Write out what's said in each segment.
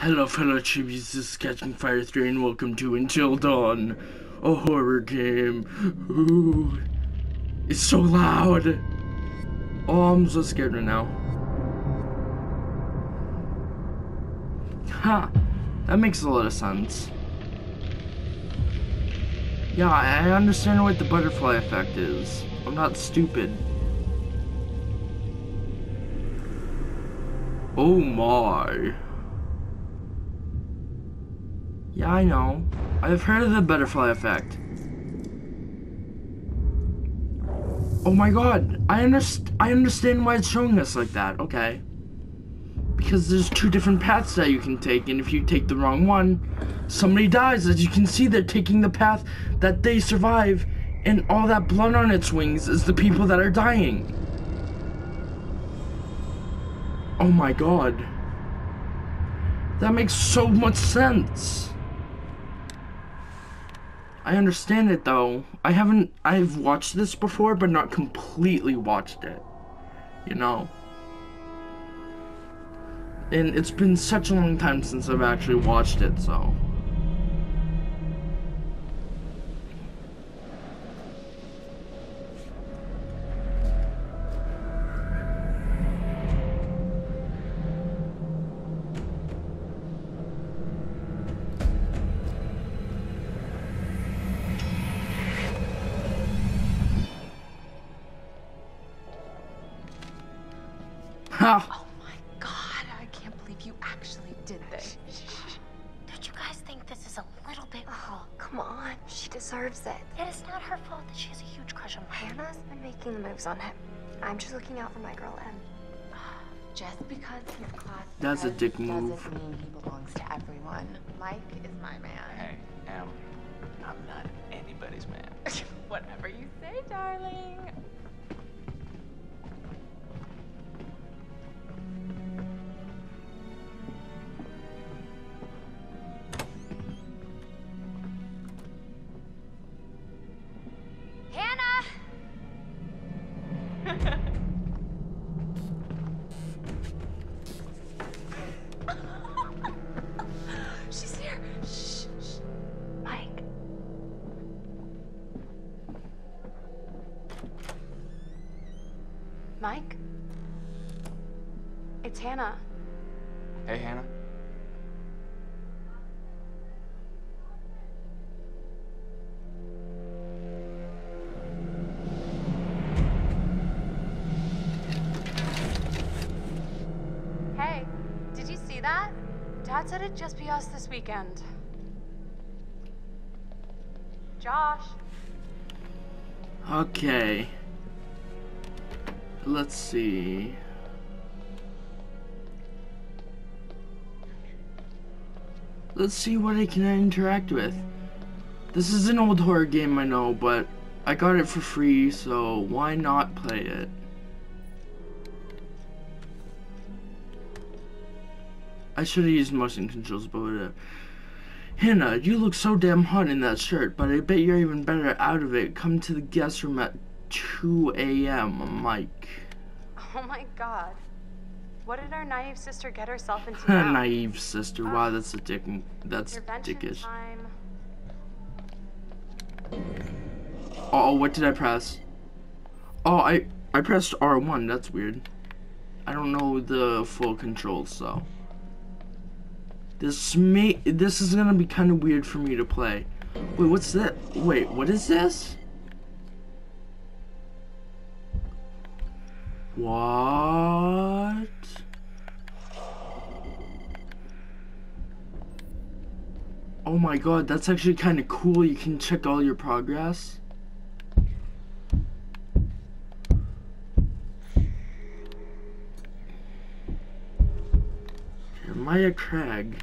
Hello, fellow tributes. This is Catching Fire 3, and welcome to Until Dawn, a horror game. Ooh, it's so loud. Oh, I'm so scared right now. Ha, that makes a lot of sense. Yeah, I understand what the butterfly effect is. I'm not stupid. Oh my. Yeah, I know. I've heard of the butterfly effect. Oh my god, I underst I understand why it's showing us like that, okay. Because there's two different paths that you can take, and if you take the wrong one, somebody dies. As you can see, they're taking the path that they survive, and all that blood on its wings is the people that are dying. Oh my god. That makes so much sense. I understand it though. I haven't, I've watched this before, but not completely watched it. You know? And it's been such a long time since I've actually watched it, so. Ha! Oh my god, I can't believe you actually did this. Don't you guys think this is a little bit oh, cruel? Come on, she deserves it. It is not her fault that she has a huge crush on Hannah. Hannah's been making the moves on him. I'm just looking out for my girl, Em. Just because he's class That's a dick doesn't move. mean he belongs to everyone. Mike is my man. Hey, Em, I'm not anybody's man. Whatever you say, darling. Just be us this weekend. Josh. Okay. Let's see. Let's see what I can interact with. This is an old horror game, I know, but I got it for free, so why not play it? I should have used motion controls, but whatever. Hannah, you look so damn hot in that shirt, but I bet you're even better out of it. Come to the guest room at 2 a.m., Mike. Oh my god. What did our naive sister get herself into now? Naive sister. Wow, ah. that's a dick. That's dickish. time. Oh, what did I press? Oh, I I pressed R1. That's weird. I don't know the full controls, so. This may this is gonna be kind of weird for me to play. Wait, what's that? Wait, what is this? What? Oh my god, that's actually kind of cool. You can check all your progress. Maya Craig.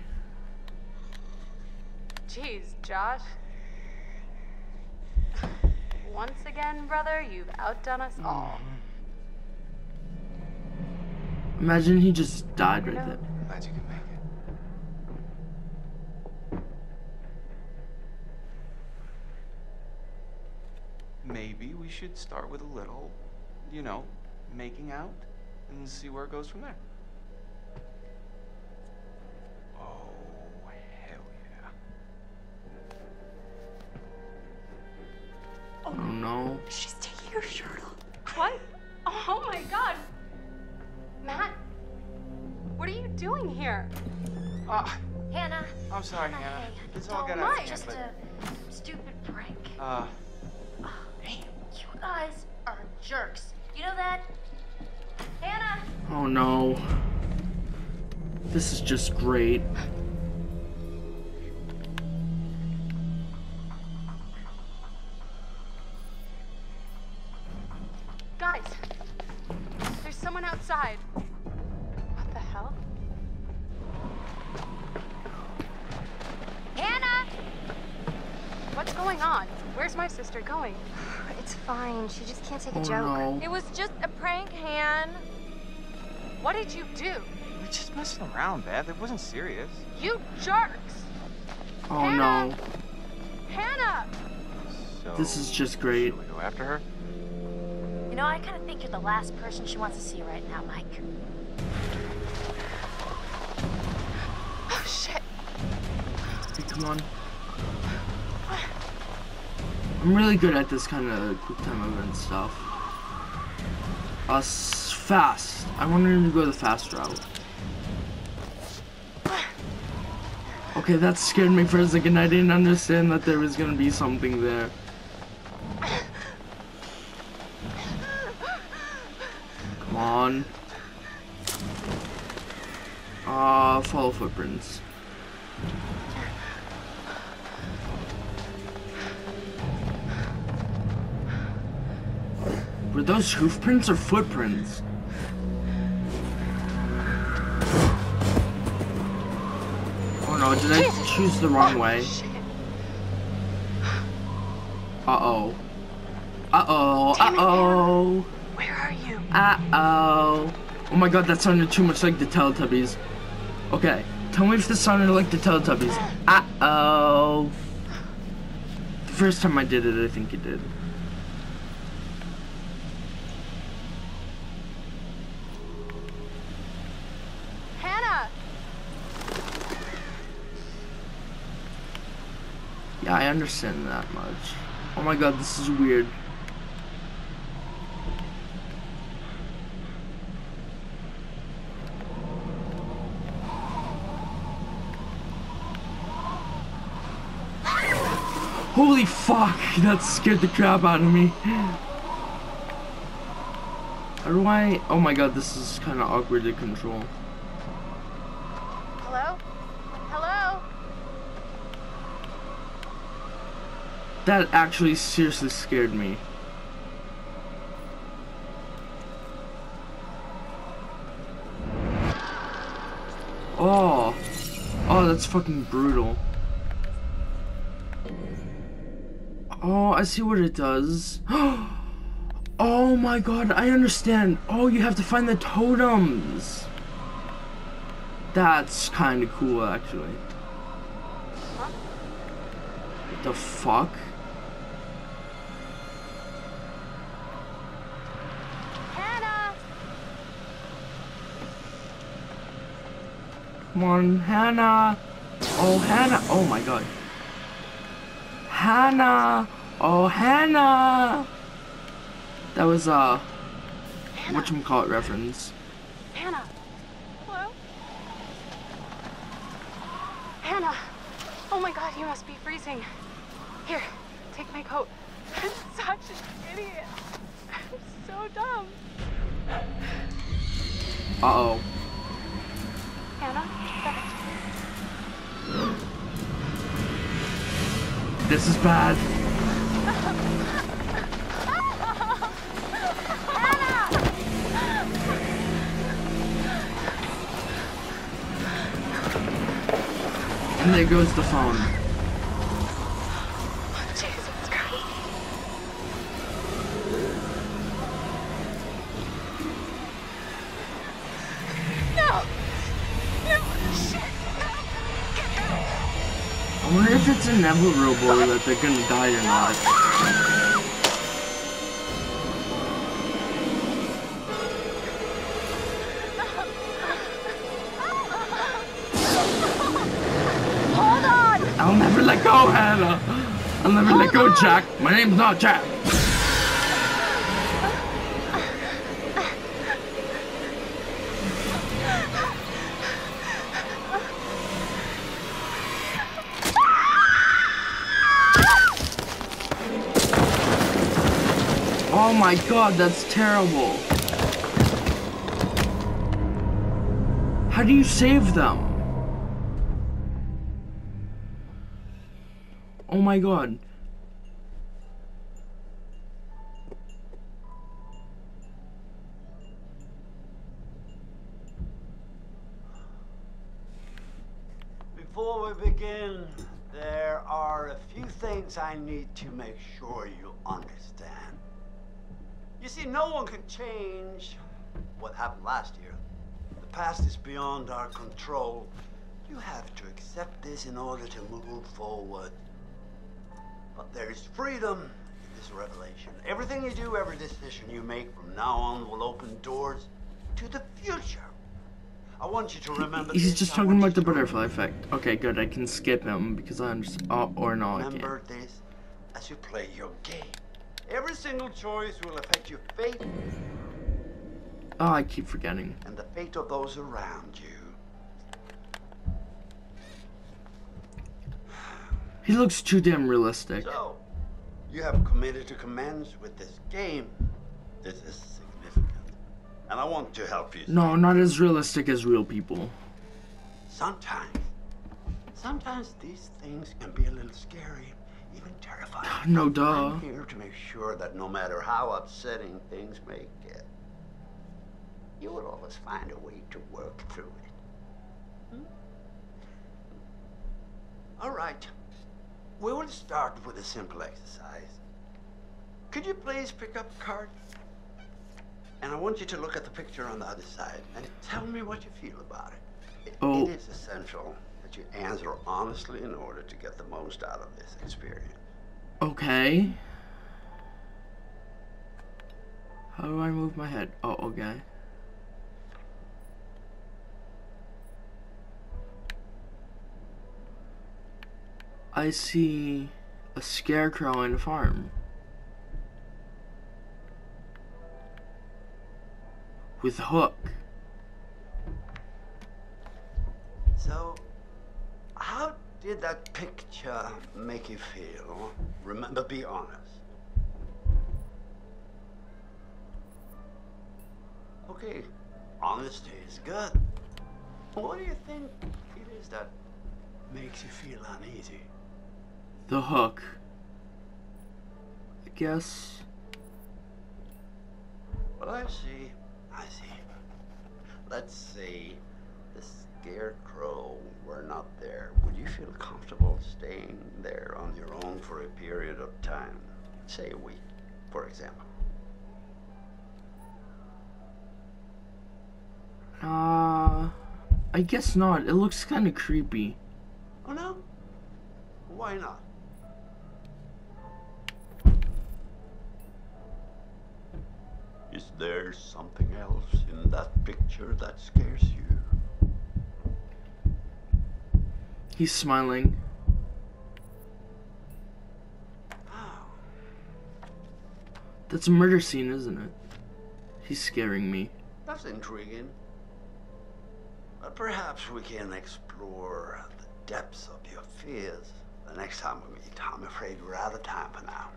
Jeez, Josh. Once again, brother, you've outdone us all. Imagine he just died right there. Glad you can make it. Maybe we should start with a little, you know, making out and see where it goes from there. Oh, hell yeah. Oh, no. She's taking her shirt off. What? Oh my god. Matt, what are you doing here? Uh, Hannah. I'm sorry, Hannah. Hannah. Hey, it's all got out of Just but... a stupid prank. Uh. Oh, hey. You guys are jerks. You know that? Hannah! Oh no. This is just great. Guys, there's someone outside. What the hell? Hannah! What's going on? Where's my sister going? It's fine. She just can't take a Oh joke. no. It was just a prank, Han. What did you do? We're just messing around, Beth. It wasn't serious. You jerks! Oh no. Hannah! So, This is just great. Should we go after her? You know, I kind of think you're the last person she wants to see right now, Mike. Oh, shit. Hey, come on. I'm really good at this kind of quick time event stuff. Uh, s- fast. I wanted to go the fast route. Okay, that scared me for a second. I didn't understand that there was gonna be something there. Come on. Ah, follow footprints. Were those hoof prints or footprints? No, did I choose the wrong way? Uh-oh. Uh-oh, uh-oh. Where are you? Uh-oh. Oh my god, that sounded too much like the Teletubbies. Okay, tell me if this sounded like the Teletubbies. Uh-oh. The first time I did it, I think it did. Understand that much. Oh my god, this is weird. Holy fuck! That scared the crap out of me. How do I... Oh my god, this is kind of awkward to control. Hello? Hello? That actually seriously scared me. Oh. Oh, that's fucking brutal. Oh, I see what it does. Oh my god, I understand. Oh, you have to find the totems. That's kind of cool, actually. What the fuck? Come on, Hannah. Oh, Hannah. Oh my god. Hannah. Oh, Hannah. That was uh, whatchamacallit reference. Hannah! Hello? Hannah! Oh my god, you must be freezing. Here, take my coat. I'm such an idiot. I'm so dumb. Uh oh. This is bad. And there goes the phone. Inevitable that they're gonna die or not. Hold on! I'll never let go, Hannah. I'll never let go, Jack. My name's not Jack. My god, that's terrible. How do you save them? Oh my god. Before we begin, there are a few things I need to make sure you understand. You see, no one can change what happened last year. The past is beyond our control. You have to accept this in order to move forward. But there is freedom in this revelation. Everything you do, every decision you make from now on will open doors to the future. I want you to remember He's this. just talking about the butterfly effect. Okay, good. I can skip him because I understand. Oh, or no, I can't. Remember this as you play your game. Every single choice will affect your fate Oh, I keep forgetting. and the fate of those around you. He looks too damn realistic. So, you have committed to commence with this game. This is significant. And I want to help you. No, not as realistic as real people. Sometimes, sometimes these things can be a little scary, even terrifying. No duh. I'm here to make sure that no matter how upsetting things may get, you will always find a way to work through it. Hmm? All right. We will start with a simple exercise. Could you please pick up a card? And I want you to look at the picture on the other side and tell me what you feel about it. It, Oh. it is essential that you answer honestly in order to get the most out of this experience. Okay. How do I move my head? Oh, okay. I see a scarecrow in a farm. With a hook. So, how did that picture make you feel? Remember, be honest. Okay, honesty is good. What do you think it is that makes you feel uneasy? The hook. I guess. Well, I see. I see. Let's see. the scarecrow were not there. Would you feel comfortable staying there on your own for a period of time? Say a week, for example. Uh, I guess not. It looks kind of creepy. Oh no? Why not? Is there something else in that picture that scares you? He's smiling. That's a murder scene, isn't it? He's scaring me. that's intriguing. But perhaps we can explore the depths of your fears the next time we meet. I'm afraid we're out of time for now.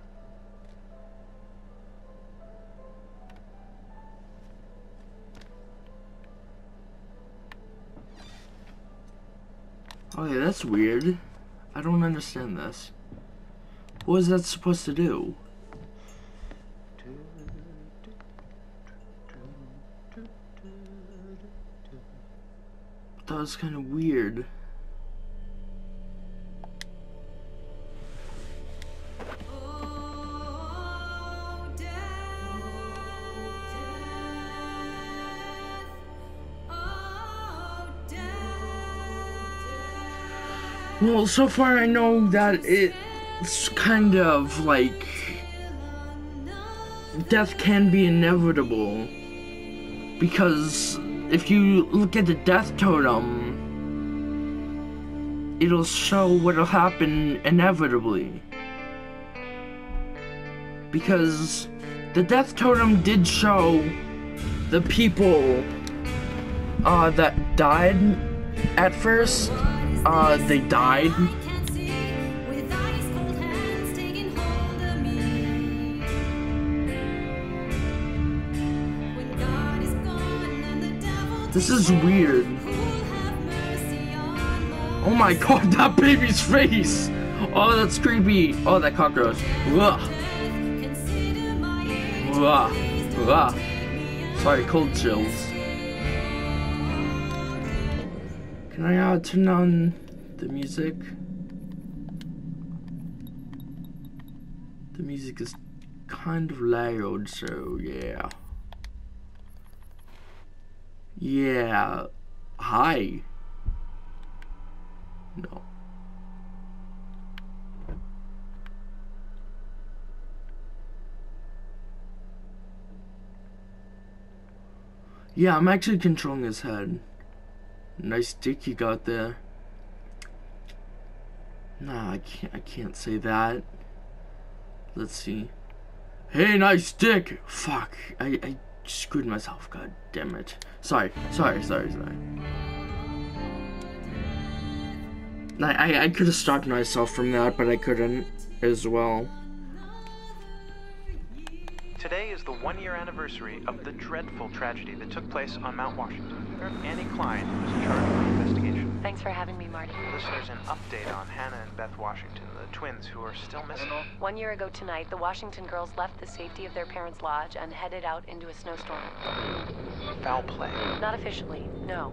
Okay, that's weird. I don't understand this. What is that supposed to do? That was kind of weird. Well, so far I know that it's kind of like death can be inevitable because if you look at the death totem, it'll show what'll happen inevitably. Because the death totem did show the people uh, that died at first, uh, they died. This is weird. Oh my god, that baby's face! Oh, that's creepy. Oh, that cockroach. Ugh. Ugh. Ugh. Sorry, cold chills. Can I uh, turn down the music? The music is kind of loud, so yeah. Yeah. Hi. No. Yeah, I'm actually controlling his head. Nice dick you got there. Nah, I can't I can't say that. Let's see. Hey, nice dick! Fuck. I, I screwed myself, god damn it. Sorry, sorry, sorry, sorry. I, I, I could have stopped myself from that, but I couldn't as well. Today is the one-year anniversary of the dreadful tragedy that took place on Mount Washington. Annie Klein was in charge of the investigation. Thanks for having me, Marty. Listeners, an update on Hannah and Beth Washington, the twins who are still missing. One year ago tonight, the Washington girls left the safety of their parents' lodge and headed out into a snowstorm. Foul play. Not officially, no.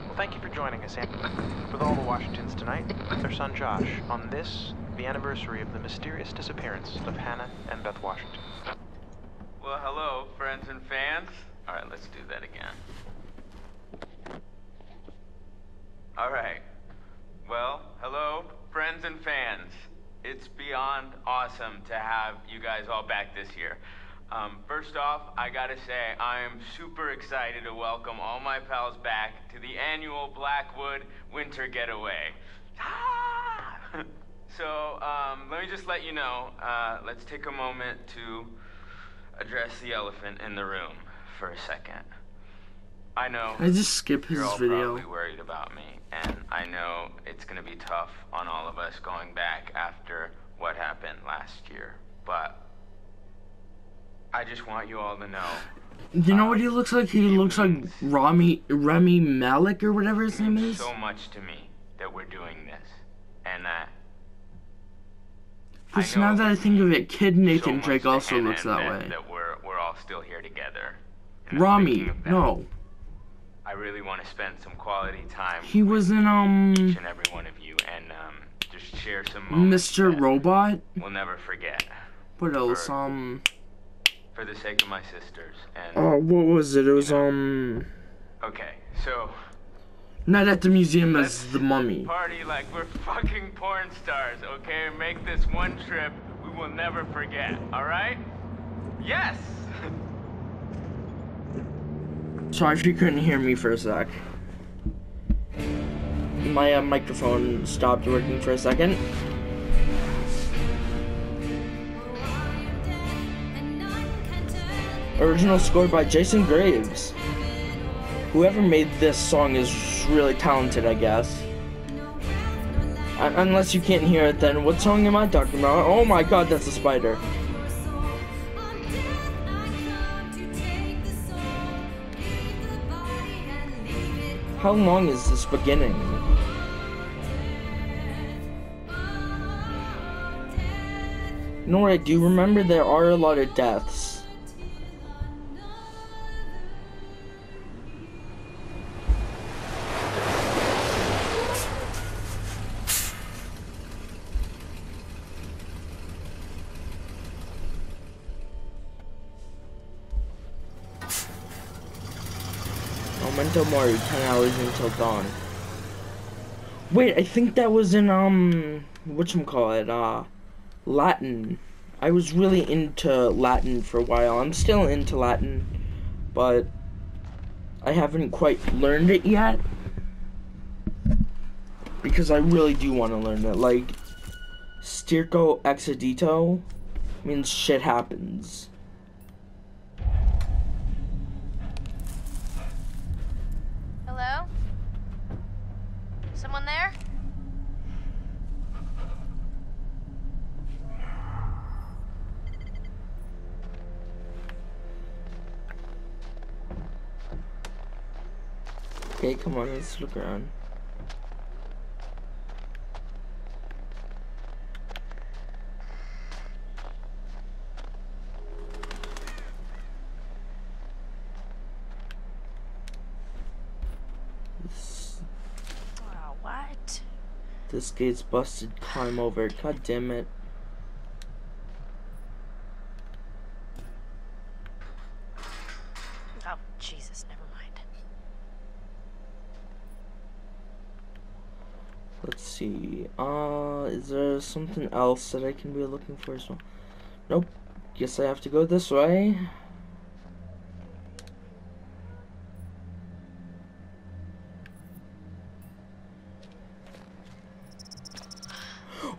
Thank you for joining us, Andy. With all the Washingtons tonight, their son Josh, on this, the anniversary of the mysterious disappearance of Hannah and Beth Washington. Well, hello, friends and fans. All right, let's do that again. All right. Well, hello, friends and fans. It's beyond awesome to have you guys all back this year. Um, first off, I gotta say, I am super excited to welcome all my pals back to the annual Blackwood Winter Getaway. Ah! so, um, let me just let you know, uh, let's take a moment to address the elephant in the room for a second. I know. I just skip his you're all video? probably worried about me, and I know it's gonna be tough on all of us going back after what happened last year. But I just want you all to know You know what he looks like? He looks like Rami Remy Malek or whatever his name is. so much to me that we're doing this, and uh, Because know now that I think of it, Kid so Nathan much Drake also looks and that Beth way. That we're we're all still here together. Rami, no. I really want to spend some quality time. He was in um each and every one of you, and um, just share some Mr. Robot. We'll never forget. What else? Um For the sake of my sisters, and oh what was it? It was um okay, so Night at the Museum as the Mummy. party like we're fucking porn stars, okay? Make this one trip we will never forget. All right? Yes. Sorry if you couldn't hear me for a sec. My uh, microphone stopped working for a second. Original score by Jason Graves. Whoever made this song is really talented, I guess. Un- unless you can't hear it, then what song am I talking about? Oh my god, that's a spider. How long is this beginning? Nora, do you remember? There are a lot of deaths. Memento Mori, 10 hours until dawn. Wait, I think that was in, um, whatchamacallit, uh, Latin. I was really into Latin for a while. I'm still into Latin, but I haven't quite learned it yet. Because I really do want to learn it. Like, Stirco Exedito means shit happens. Hello? Someone there? Okay, come on, let's look around. This, what? this gate's busted. Climb over. God damn it. Oh, Jesus, never. Let's see. Uh, is there something else that I can be looking for as well? Nope. Guess I have to go this way.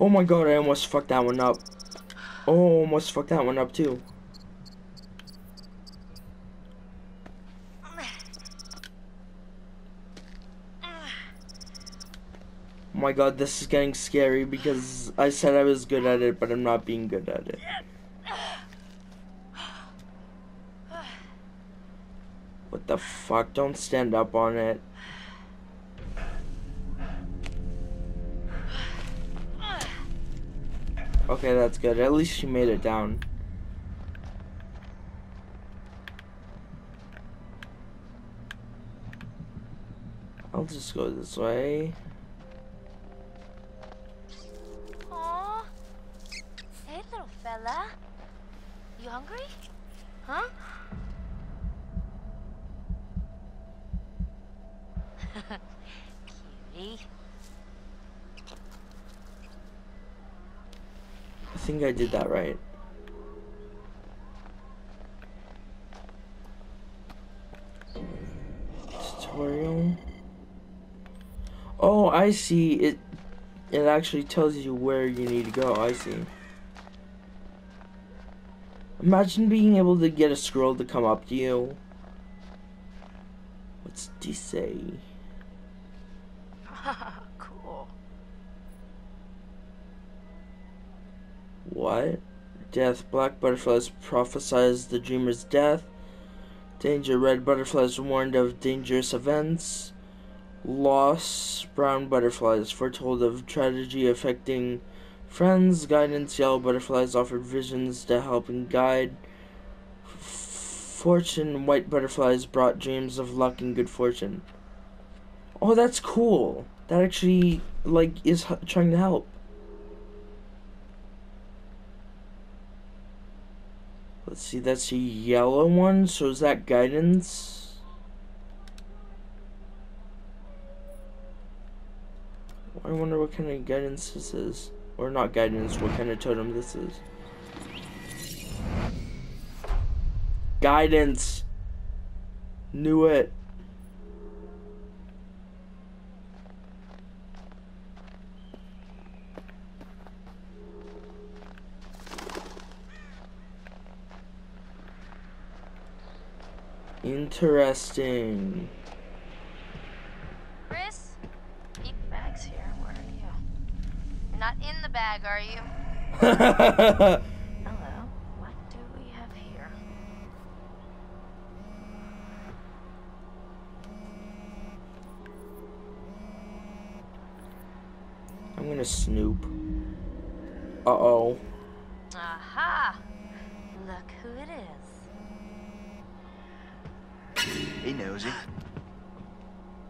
Oh my god, I almost fucked that one up. Oh, almost fucked that one up too. Oh my god, this is getting scary because I said I was good at it, but I'm not being good at it. What the fuck? Don't stand up on it. Okay, that's good. At least she made it down. I'll just go this way. I did that right. Tutorial. Oh, I see. It it actually tells you where you need to go. I see. Imagine being able to get a scroll to come up to you. What's this say? cool. What? Death. Black butterflies prophesize the dreamer's death. Danger. Red butterflies warned of dangerous events. Loss. Brown butterflies foretold of tragedy affecting friends. Guidance. Yellow butterflies offered visions to help and guide. Fortune. White butterflies brought dreams of luck and good fortune. Oh, that's cool. That actually, like, is trying to help. Let's see, that's a yellow one, so is that guidance? I wonder what kind of guidance this is. Or not guidance, what kind of totem this is. Guidance! Knew it. Interesting. Chris? Keep bags here. Where are you? You're not in the bag, are you? Hello. What do we have here? I'm gonna snoop. Uh oh. Aha! Look who it is. Hey, nosy.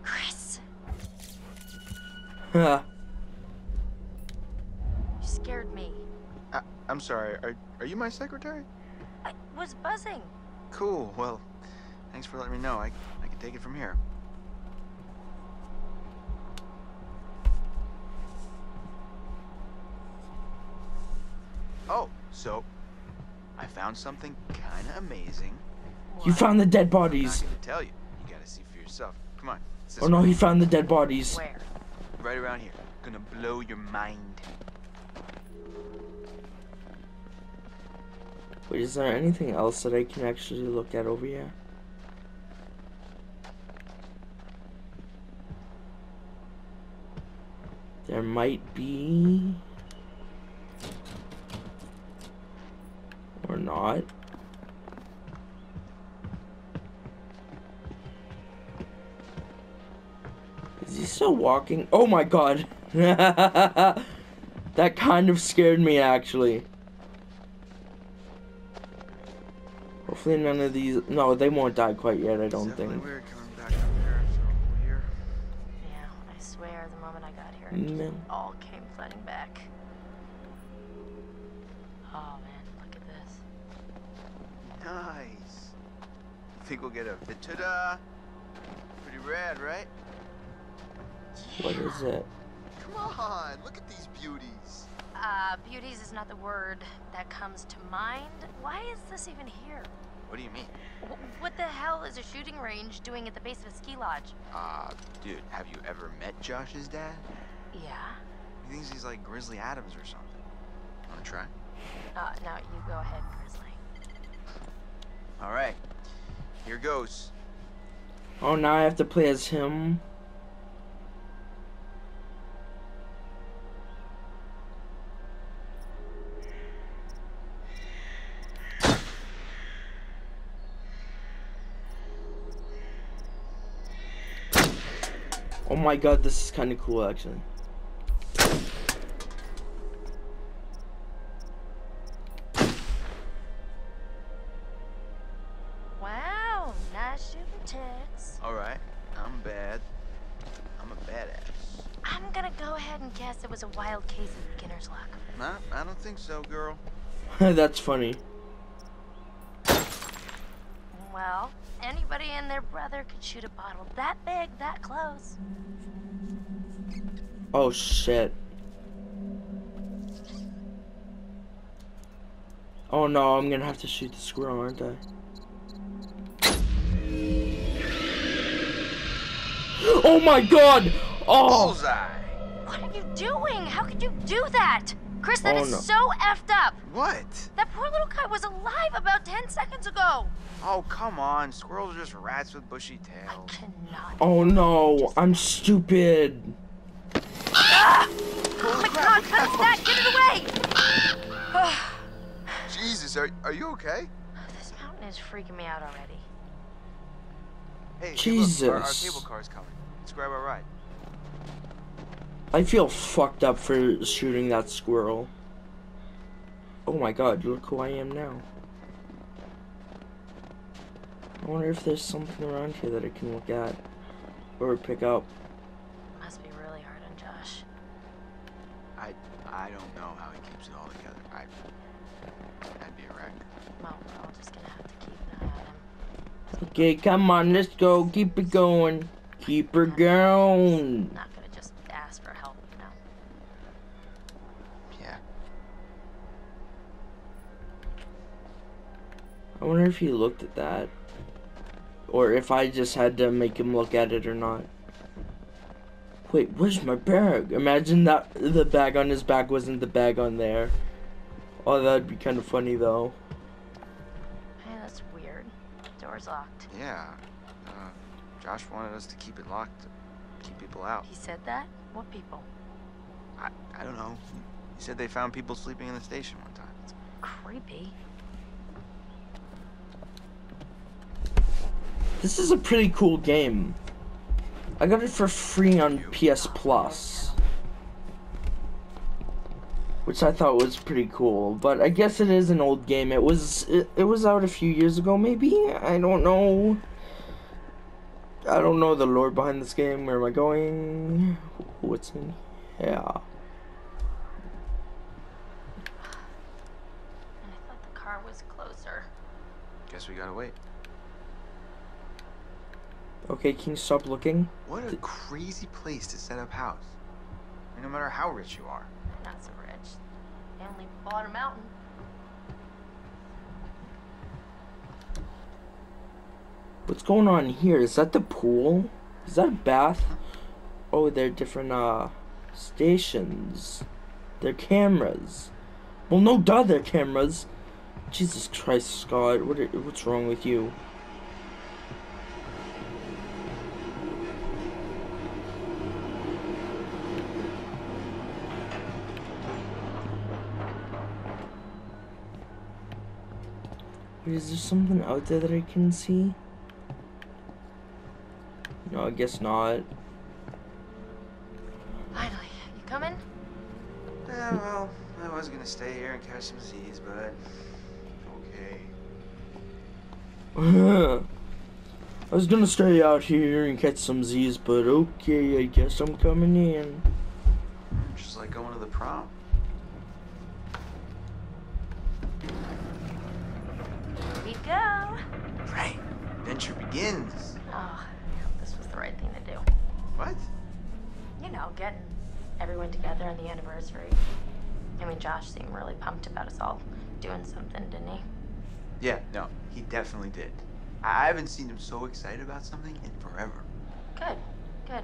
Chris, Ha. you scared me. I, I'm sorry. Are, are you my secretary? I was buzzing. Cool. Well, thanks for letting me know. I, I can take it from here. Oh, so I found something kind of amazing. you found the dead I'm not bodies. going to tell you. You got to see for yourself. Come on. Oh no, he found the dead bodies. Where? right around here. Gonna blow your mind. Wait, is there anything else that I can actually look at over here? There might be... Or not. Still walking? Oh my god! that kind of scared me actually. Hopefully none of these. No, they won't die quite yet. I don't think. Weird coming back up here, so here. Yeah, I swear, the moment I got here, Mm. it just all came flooding back. Oh man, look at this. Nice. Think we'll get a Vituda? Pretty rad, right? What is it? Come on, look at these beauties. Uh, beauties is not the word that comes to mind. Why is this even here? What do you mean? Wh- What the hell is a shooting range doing at the base of a ski lodge? Uh, dude, have you ever met Josh's dad? Yeah. He thinks he's like Grizzly Adams or something. Wanna try? Uh, no, you go ahead, Grizzly. All right. Here goes. Oh, now I have to play as him. My god, this is kind of cool actually. Wow, nice shooting Tex. All right. I'm bad. I'm a badass. I'm gonna go ahead and guess it was a wild case of beginner's luck. Nah, I don't think so, girl. That's funny. Well, anybody and their brother could shoot a bottle that close. Oh shit. Oh no, I'm gonna have to shoot the squirrel, aren't I? Oh my god! Oh! Bullseye. What are you doing? How could you do that? Chris, that Oh, is no. so effed up. What? That poor little guy was alive about 10 seconds ago. Oh, come on. Squirrels are just rats with bushy tails. I Cannot. Oh no, I'm stupid. Ah! Oh my god, cut that! Get it away! Jesus, are, are you okay? this mountain is freaking me out already. Hey, hey look, our, our Jesus. cable car's coming. Let's grab our ride. I feel fucked up for shooting that squirrel. Oh my god, look who I am now. I wonder if there's something around here that I can look at or pick up. Must be really hard on Josh. I I don't know how he keeps it all together. I I'd be a wreck. Well, we're all just gonna have to keep an eye on him. Okay, come on, let's go. Keep it going. Keep her going. Not gonna just ask for help, you know. Yeah. I wonder if he looked at that. Or if I just had to make him look at it or not. Wait, where's my bag? Imagine that the bag on his back wasn't the bag on there. Oh, that'd be kind of funny though. Hey, that's weird. Door's locked. Yeah. Uh, Josh wanted us to keep it locked to keep people out. He said that? What people? I I don't know. He said they found people sleeping in the station one time. It's creepy. This is a pretty cool game. I got it for free on PS Plus. Which I thought was pretty cool, but I guess it is an old game. It was it, it was out a few years ago maybe. I don't know. I don't know the lore behind this game. Where am I going? What's in here? And I thought the car was closer. Guess we gotta wait. Okay, can you stop looking? What a crazy place to set up house. I mean, no matter how rich you are. Not so rich. They only bought a mountain. What's going on here? Is that the pool? Is that a bath? Oh, they're different uh stations. They're cameras. Well, no duh, they're cameras. Jesus Christ, Scott, what are, what's wrong with you? Is there something out there that I can see? No, I guess not. Finally, you coming? Yeah, well, I was gonna stay here and catch some Z's, but okay. I was gonna stay out here and catch some Z's, but okay, I guess I'm coming in. Just like going to the prom. Go. Right. Adventure begins. Oh, I hope this was the right thing to do. What? You know, getting everyone together on the anniversary. I mean, Josh seemed really pumped about us all doing something, didn't he? Yeah, no, he definitely did. I I haven't seen him so excited about something in forever. Good, good.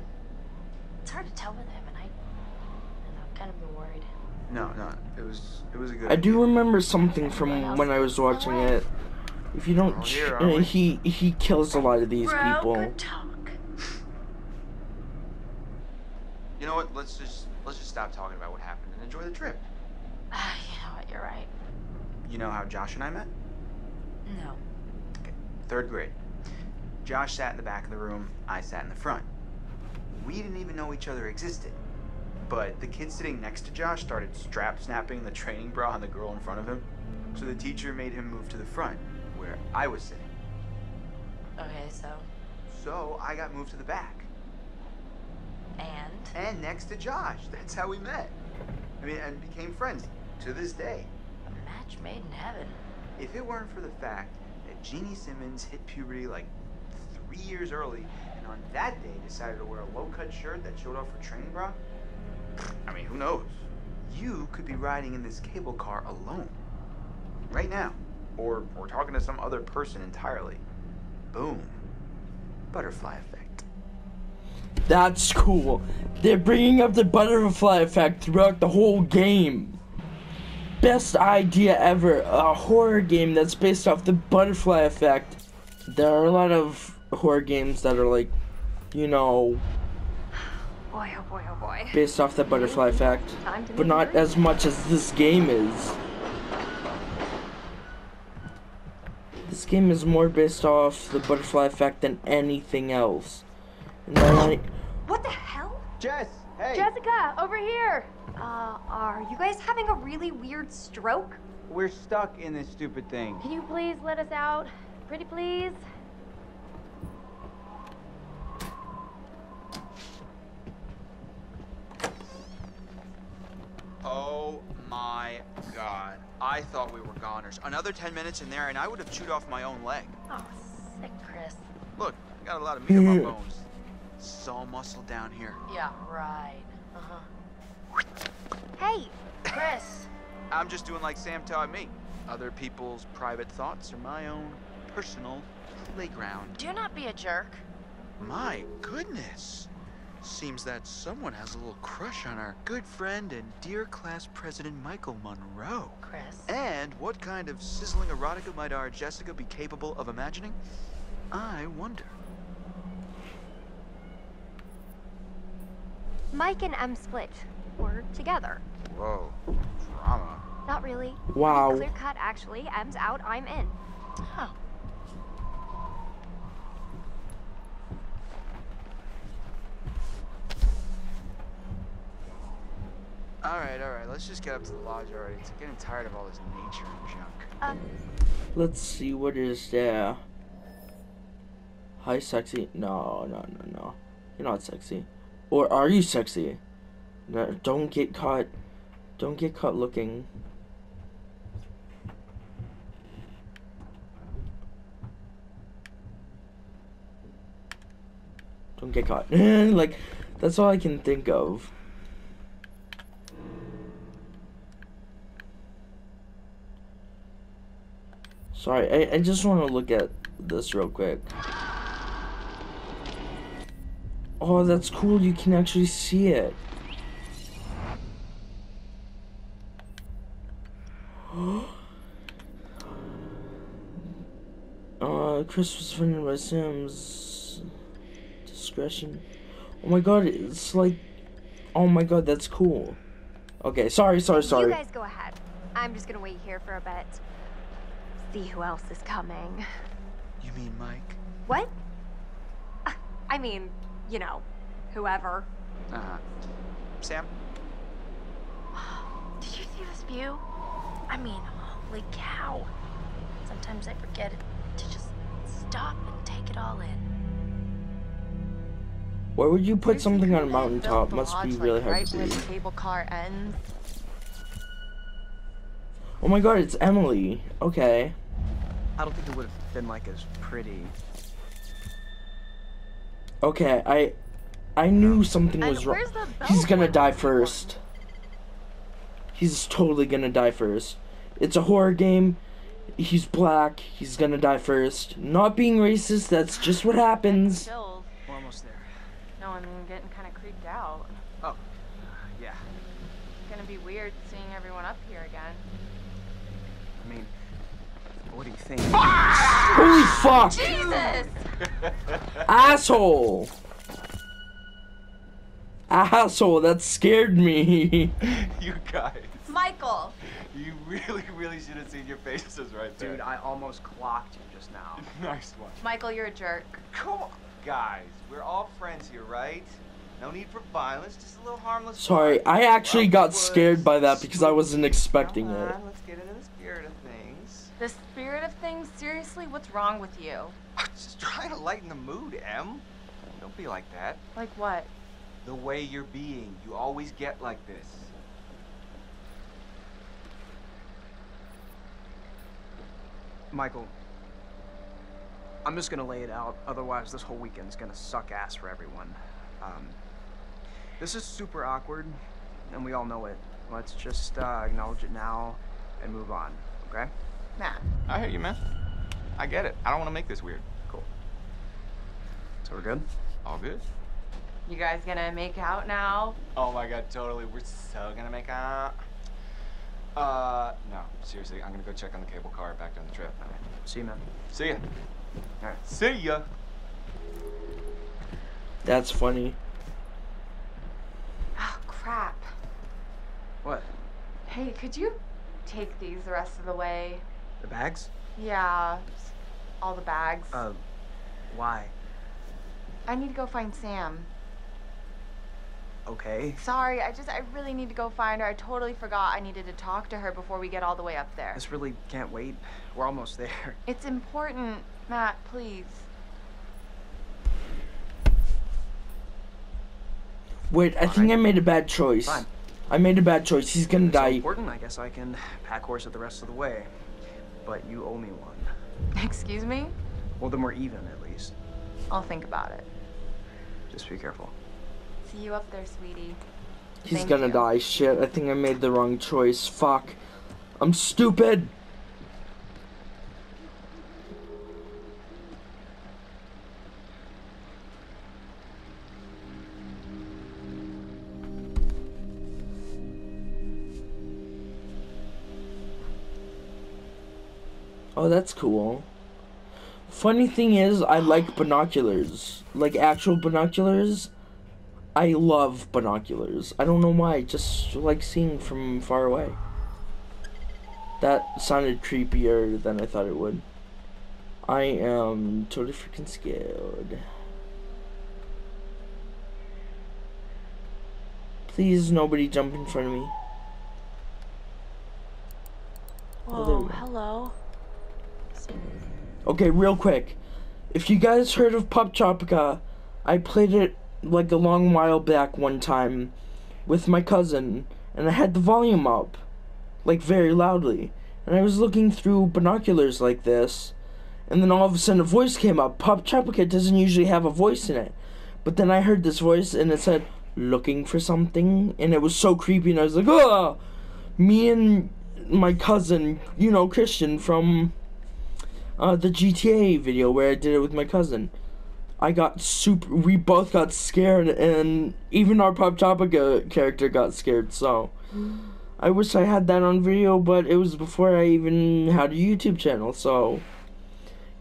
It's hard to tell with him, and I, and I've kind of been worried. No, no, it was it was a good. I do remember something from when I was watching it. If you don't, We're all ch- here, uh, he he kills a lot of these Bro, people. good talk. You know what? Let's just let's just stop talking about what happened and enjoy the trip. Ah, you know what? You're right. You know how Josh and I met? No. Okay. Third grade. Josh sat in the back of the room. I sat in the front. We didn't even know each other existed. But the kid sitting next to Josh started strap snapping the training bra on the girl in front of him. So the teacher made him move to the front, where I was sitting. Okay, so So I got moved to the back. and And next to Josh. That's how we met. I mean, and became friends to this day. a match made in heaven. If it weren't for the fact that Jeannie Simmons hit puberty like three years early, and on that day decided to wear a low-cut shirt that showed off her training bra, I mean, who knows? You could be riding in this cable car alone, right now, or or talking to some other person entirely. Boom, butterfly effect. That's cool. They're bringing up the butterfly effect throughout the whole game. Best idea ever. A horror game that's based off the butterfly effect. There are a lot of horror games that are like, you know, Boy, oh boy, oh boy. based off the butterfly effect. But not as much as this game is. This game is more based off the butterfly effect than anything else. And then, like, What the hell? Jess, hey. Jessica, over here. Uh, are you guys having a really weird stroke? We're stuck in this stupid thing. Can you please let us out? Pretty please? Oh my god. I thought we were goners. Another 10 minutes in there and I would have chewed off my own leg. Oh, sick, Chris. Look, I got a lot of meat on my bones. It's all muscle down here. Yeah, right. Uh huh. Hey, Chris. I'm just doing like Sam taught me. Other people's private thoughts are my own personal playground. Do not be a jerk. My goodness. Seems that someone has a little crush on our good friend and dear class president Michael Munroe. Chris. And what kind of sizzling erotica might our Jessica be capable of imagining? I wonder. Mike and M split. We're together. Whoa, drama. Not really. Wow. Clear cut, actually. M's out, I'm in. Oh. All right, all right. Let's just get up to the lodge already. It's getting tired of all this nature and junk. Uh, let's see what is there. Hi, sexy. No, no, no, no. You're not sexy. Or are you sexy? No, don't get caught. Don't get caught looking. Don't get caught. like, that's all I can think of. Sorry, I, I just want to look at this real quick. Oh, that's cool. You can actually see it. uh, Chris was funded by Sam's discretion. Oh my god, it's like, oh my god, that's cool. Okay, sorry, sorry, sorry. You guys go ahead. I'm just gonna wait here for a bit. See who else is coming. You mean Mike? What? Uh, I mean, you know, whoever. Uh-huh. Sam? Did you see this view? I mean, holy cow. Sometimes I forget to just stop and take it all in. Why would you put something on a mountaintop? The Must be lodge, really like, hard right to where do. the cable car ends. Oh my god, it's Emily. Okay. I don't think it would have been like as pretty. Okay, I I knew something was wrong. He's gonna die first. He's totally gonna die first. It's a horror game. He's black. He's gonna die first. Not being racist, that's just what happens. We're almost there. No, I'm getting kind of creeped out. Oh, yeah. It's gonna be weird seeing everyone up here again. I mean, what do you think? Holy fuck! Jesus! Asshole! Asshole, that scared me. you guys. Michael! You really, really should have seen your faces right there. Dude, I almost clocked you just now. nice one. Michael, you're a jerk. Come on. Guys, we're all friends here, right? No need for violence, just a little harmless Sorry. I actually got scared by that because I wasn't expecting it. on, let's get into the spirit of things. The spirit of things? Seriously, what's wrong with you? I'm just trying to lighten the mood, Em. Don't be like that. Like what? The way you're being, you always get like this. Michael, I'm just gonna lay it out. Otherwise, this whole weekend's gonna suck ass for everyone. Um, this is super awkward, and we all know it. Let's just uh, acknowledge it now and move on, okay? Matt. I hear you, man. I get it. I don't want to make this weird. Cool. So we're good? All good? You guys gonna make out now? Oh my god, totally. We're so gonna make out. Uh, no, seriously, I'm gonna go check on the cable car back down the trip. See you, man. See ya. All right. See ya. That's funny. Oh, crap. What? Hey, could you take these the rest of the way? The bags? Yeah, all the bags. Uh, why? I need to go find Sam. Okay. Sorry, I just, I really need to go find her. I totally forgot I needed to talk to her before we get all the way up there. This really can't wait. We're almost there. It's important, Matt, please. Wait, I think I made a bad choice. Fine. I made a bad choice. He's gonna So die. important, I guess I can pack horse it the rest of the way. But you owe me one. Excuse me? Well, then we're even, at least. I'll think about it. Just be careful. See you up there, sweetie. He's Thank gonna you. die. Shit, I think I made the wrong choice. Fuck. I'm stupid. Oh, that's cool. Funny thing is, I like binoculars. Like actual binoculars. I love binoculars. I don't know why, I just like seeing from far away. That sounded creepier than I thought it would. I am totally freaking scared. Please, nobody jump in front of me. Oh, Whoa, go. hello. Okay, real quick. If you guys heard of Poptropica, I played it like a long while back one time with my cousin, and I had the volume up, like very loudly. And I was looking through binoculars like this, and then all of a sudden a voice came up. Poptropica doesn't usually have a voice in it. But then I heard this voice, and it said, looking for something, and it was so creepy, and I was like, oh! Me and my cousin, you know, Christian from uh, the GTA video where I did it with my cousin. I got super. We both got scared, and even our Poptropica character got scared. So, I wish I had that on video, but it was before I even had a YouTube channel. So,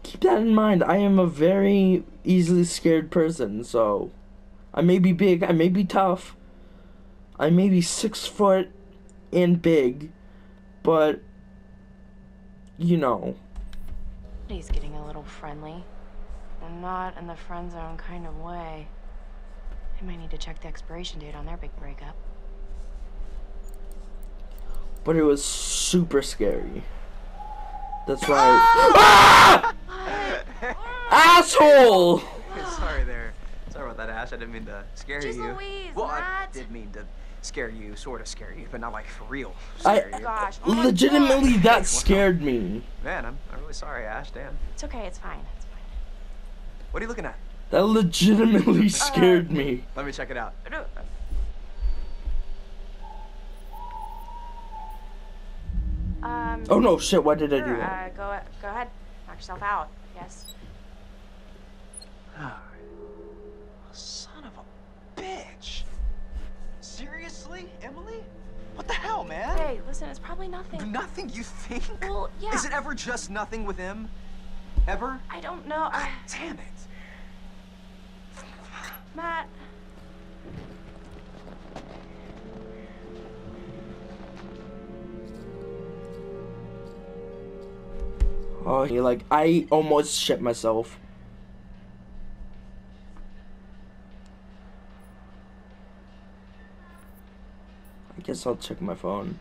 keep that in mind. I am a very easily scared person. So, I may be big, I may be tough, I may be six foot and big, but you know. He's getting a little friendly. And not in the friend zone kind of way. I might need to check the expiration date on their big breakup. But it was super scary. That's why. I... Ah! Asshole! Sorry there. Sorry about that, Ash. I didn't mean to scare Jeez you. Louise, well, I Matt. did mean to scare you, sort of scare you, but not like for real. I Scare you. Gosh. oh legitimately God. that scared me. Man, I'm, I'm really sorry, Ash. Damn. It's okay, it's fine. It's fine. What are you looking at? That legitimately scared me. Let me check it out. Um, Oh no, shit! Why did I do that? Uh, go, go ahead. Knock yourself out. Yes. Son of a bitch. Seriously, Emily? What the hell, man? Hey, listen, it's probably nothing. Nothing, you think? Well, yeah. Is it ever just nothing with him? Ever? I don't know. I, Damn it. Matt. Oh, he like I almost shit myself. I guess I'll check my phone.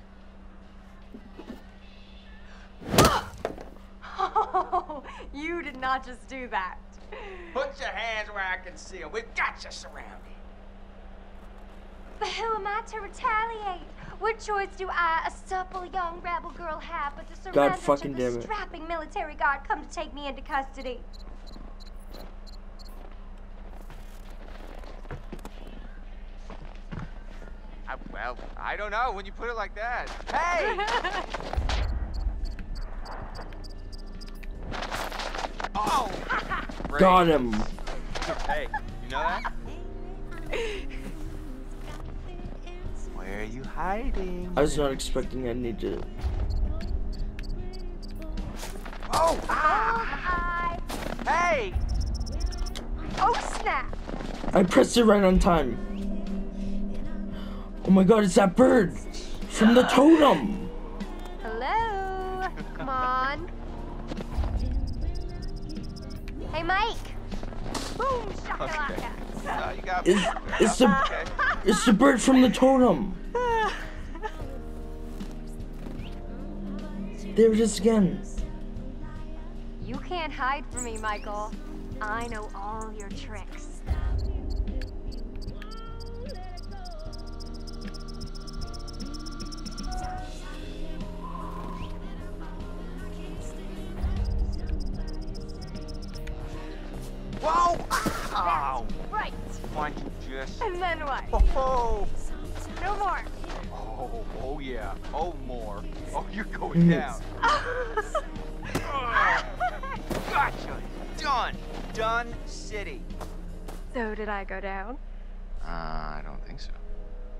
Oh, you did not just do that. Put your hands where I can see them. We've got you surrounded. But who am I to retaliate? What choice do I, a supple young rebel girl, have but to surrender God fucking to damn the it. strapping military guard come to take me into custody? I, well, I don't know when you put it like that. Hey! oh! Got him. Hey, you know that? Where are you hiding? I was not expecting I need to. Oh! Hi. Hey! Oh, snap. I pressed it right on time. Oh my god, it's that bird from the totem. Hello. Come on. Hey, Mike. Boom, shakalaka. Uh, you got It's, it's the Okay. it's the bird from the totem. There it is again. You can't hide from me, Michael. I know all your tricks. Whoa! Ow! Right. Why don't you just... And then what? Oh, No more. oh, oh yeah. Oh, more. Oh, you're going down. Gotcha. Done. Done city. So did I go down? Uh, I don't think so.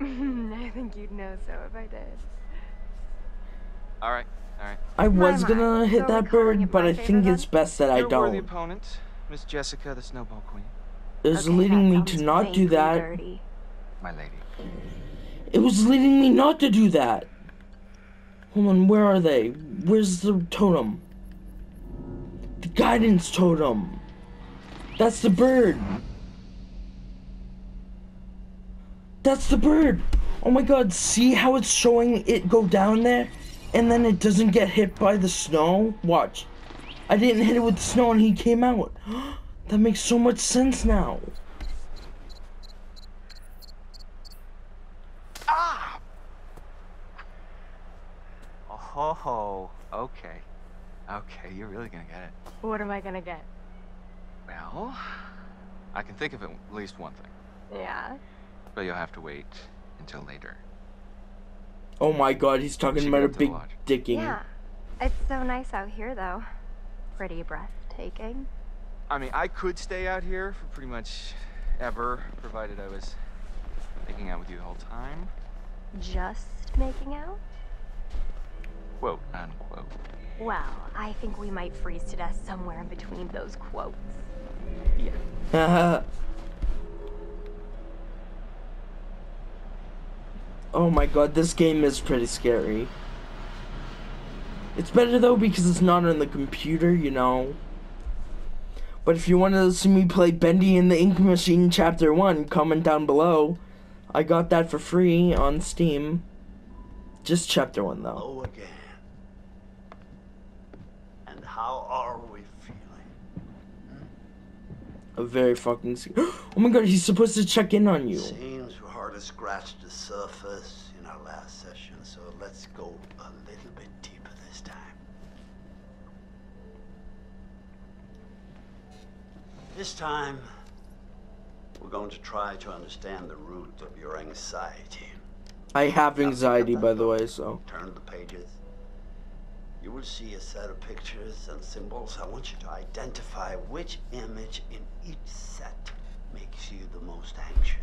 I think you'd know so if I did. All right, all right. I was gonna hit so that bird, but I think it's best that I Your worthy don't. opponent, Miss Jessica, the Snowball Queen. It was Okay, leading me to not do that. dirty. My lady. It was leading me not to do that. Hold on, where are they? Where's the totem? The guidance totem. That's the bird. That's the bird. Oh my god, see how it's showing it go down there? And then it doesn't get hit by the snow? Watch. I didn't hit it with the snow and he came out. that makes so much sense now. Ah! Oh, okay. Okay, you're really gonna get it. What am I gonna get? Well, I can think of at least one thing, Yeah. but you'll have to wait until later. Oh my god, he's talking about a big watch. dicking. Yeah. It's so nice out here, though. Pretty breathtaking. I mean, I could stay out here for pretty much ever, provided I was making out with you the whole time. Just making out? Quote unquote. Well, I think we might freeze to death somewhere in between those quotes. Yeah. oh my god, this game is pretty scary. It's better though because it's not on the computer, you know. But if you want to see me play Bendy and the Ink Machine Chapter 1, comment down below. I got that for free on Steam. Just Chapter 1 though. Hello again. And how are we feeling? A very fucking. Oh my god, he's supposed to check in on you. Seems we hardly scratched the surface in our last session, so let's go a little bit deeper this time. This time, we're going to try to understand the root of your anxiety. I have anxiety, by the way, so. Turn the pages. You will see a set of pictures and symbols. I want you to identify which image in each set makes you the most anxious.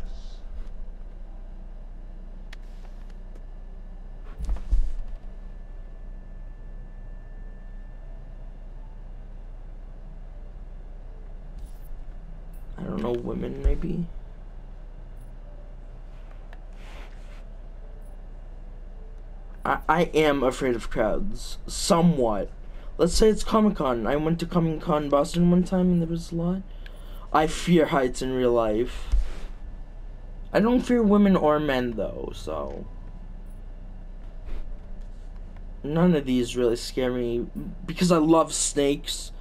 Don't know, women maybe? I, I am afraid of crowds. Somewhat. Let's say it's Comic Con. I went to Comic Con Boston one time and there was a lot. I fear heights in real life. I don't fear women or men though, so. None of these really scare me because I love snakes.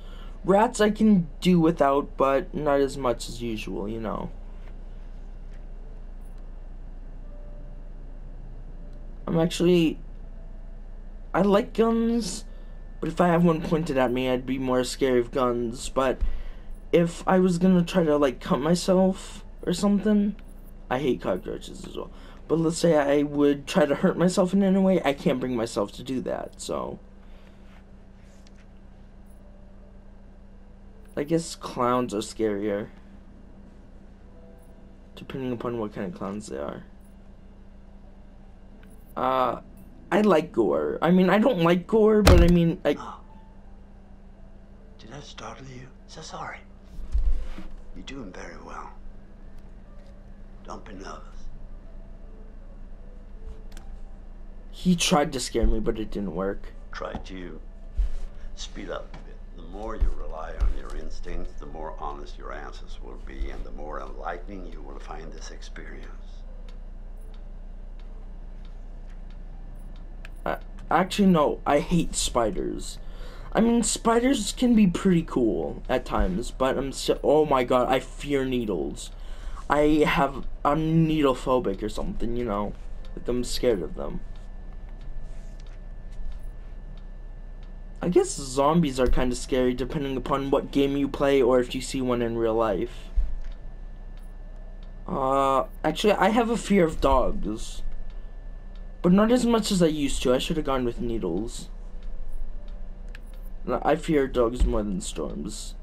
Rats I can do without, but not as much as usual, you know. I'm actually. I like guns, but if I have one pointed at me, I'd be more scared of guns. But if I was gonna try to, like, cut myself or something, I hate cockroaches as well. But let's say I would try to hurt myself in any way, I can't bring myself to do that, so. I guess clowns are scarier. Depending upon what kind of clowns they are. Uh, I like gore. I mean, I don't like gore, but I mean, I. Did I startle you? So sorry. You're doing very well. Don't be nervous. He tried to scare me, but it didn't work. Try to speed up a bit. The more you rely on your instincts, the more honest your answers will be, and the more enlightening you will find this experience. Uh, actually, no. I hate spiders. I mean, spiders can be pretty cool at times, but I'm so. Oh my god, I fear needles. I have. I'm needle phobic or something, you know. Like, I'm scared of them. I guess zombies are kind of scary depending upon what game you play or if you see one in real life. Uh, actually, I have a fear of dogs. But not as much as I used to. I should have gone with needles. I fear dogs more than storms.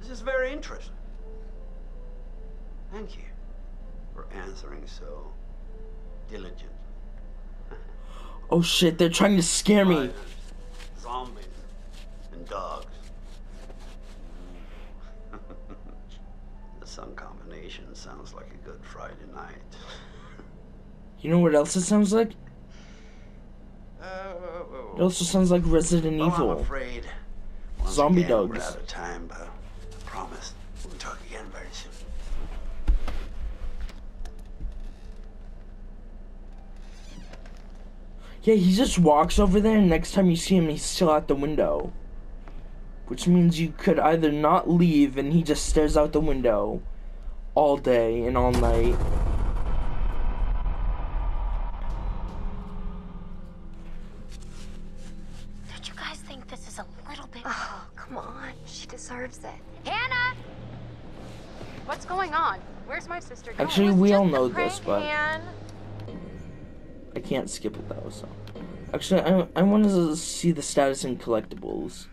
This is very interesting. Thank you for answering so diligently. Oh shit, they're trying to scare me. Zombies, and dogs. the sun combination sounds like a good Friday night. You know what else it sounds like? Uh, it also sounds like Resident Well, Evil. I'm afraid. Once Zombie again, dogs. We're out of time, but I promise we'll talk again very soon. Yeah, he just walks over there, and next time you see him, he's still at the window. Which means you could either not leave, and he just stares out the window all day and all night. Don't you guys think this is a little bit. Oh, come on. She deserves it. Hannah! What's going on? Where's my sister? Actually, we all know this, but Han. I can't skip it though, so. Actually, I, I want to see the status in collectibles.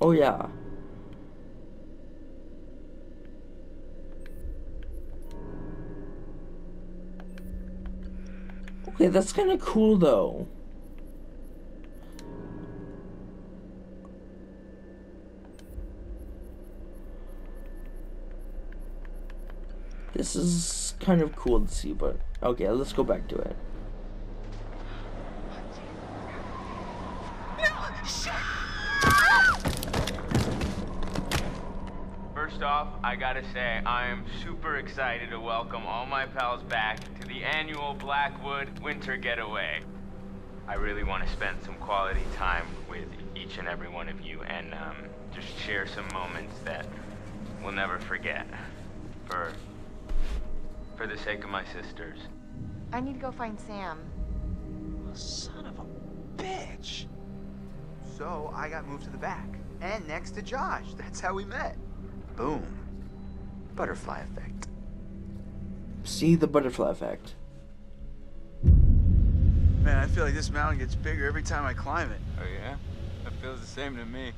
Oh yeah. Okay, that's kind of cool though. This is kind of cool to see, but okay, let's go back to it. First off, I gotta say, I am super excited to welcome all my pals back to the annual Blackwood Winter Getaway. I really want to spend some quality time with each and every one of you and um, just share some moments that we'll never forget. For, for the sake of my sisters. I need to go find Sam. Son of a bitch. So I got moved to the back and next to Josh. That's how we met. Boom. Butterfly effect. See the butterfly effect. Man, I feel like this mountain gets bigger every time I climb it. Oh yeah? That feels the same to me.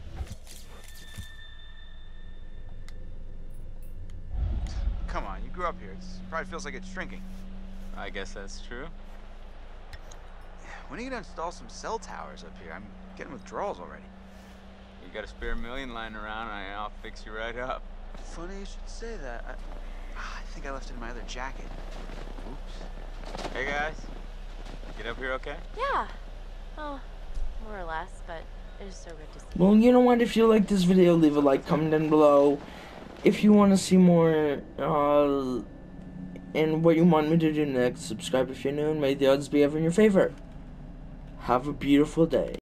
Come on, you grew up here. It probably feels like it's shrinking. I guess that's true. When are you gonna install some cell towers up here? I'm getting withdrawals already. You got a spare million lying around, and I'll fix you right up. Funny you should say that. I, ah, I think I left it in my other jacket. Oops. Hey guys, get up here okay? Yeah. Oh, more or less, but it is so good to see. Well, you know what? If you like this video, leave a like, comment down below. If you want to see more, uh, and what you want me to do next, subscribe if you're new, and may the odds be ever in your favor. Have a beautiful day.